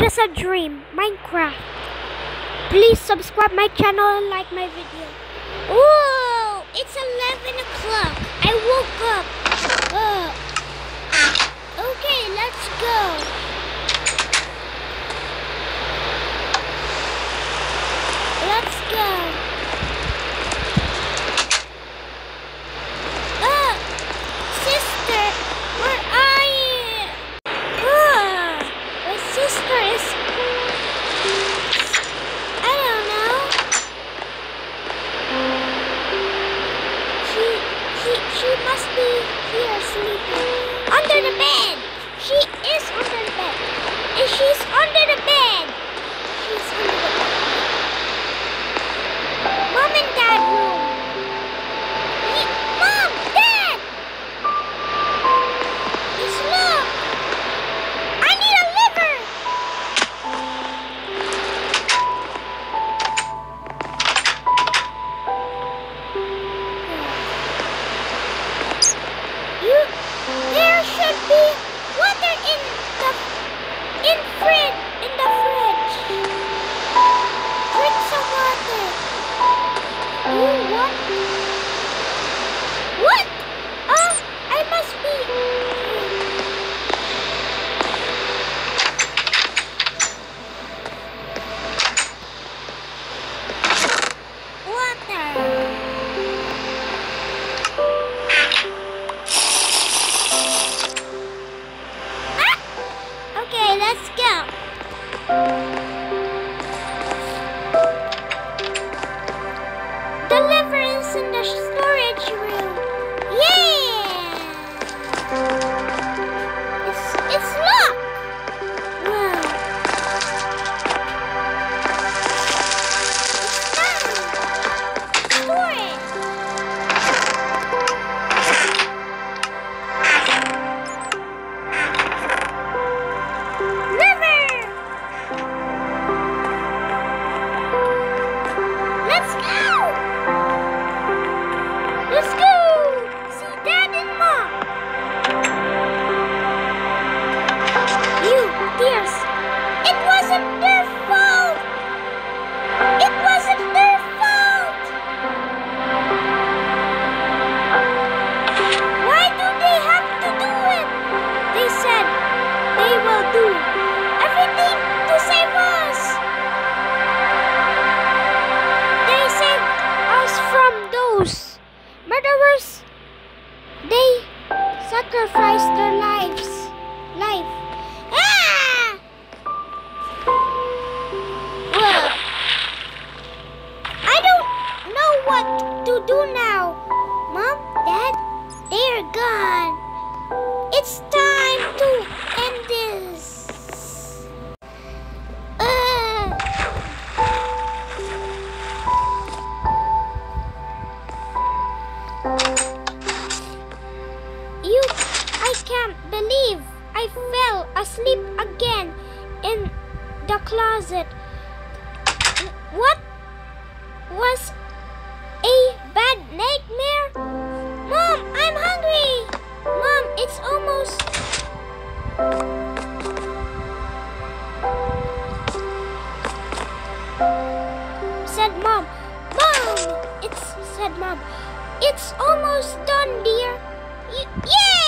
just a dream. Minecraft. Please subscribe my channel and like my video. Whoa! It's 11 o'clock. I woke up. Ugh. Okay, let's go. She, must be here sleeping under the bed. She is under the bed, and she's under the bed. You You. It wasn't their fault. It wasn't their fault. Why do they have to do it? They said they will do everything to save us. They saved us from those murderers. They sacrificed their lives. Life. Gone. It's time to end this. Uh, you, I can't believe I fell asleep again in the closet. What was a bad nightmare? Mom, I'm hungry. Mom, it's almost. Said mom. Mom, it's said mom. It's almost done, dear. Y- yay!